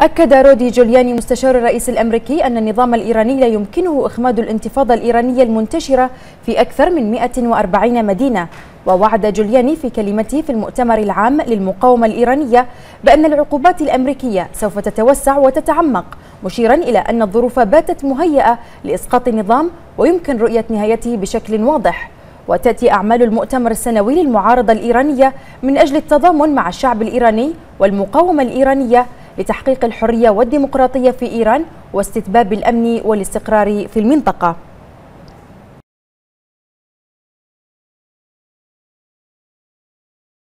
أكد رودي جولياني مستشار الرئيس الأمريكي أن النظام الإيراني لا يمكنه إخماد الانتفاضة الإيرانية المنتشرة في أكثر من 140 مدينة. ووعد جولياني في كلمته في المؤتمر العام للمقاومة الإيرانية بأن العقوبات الأمريكية سوف تتوسع وتتعمق مشيرا إلى أن الظروف باتت مهيئة لإسقاط النظام ويمكن رؤية نهايته بشكل واضح. وتأتي أعمال المؤتمر السنوي للمعارضة الإيرانية من أجل التضامن مع الشعب الإيراني والمقاومة الإيرانية لتحقيق الحرية والديمقراطية في إيران واستتباب الأمن والاستقرار في المنطقة.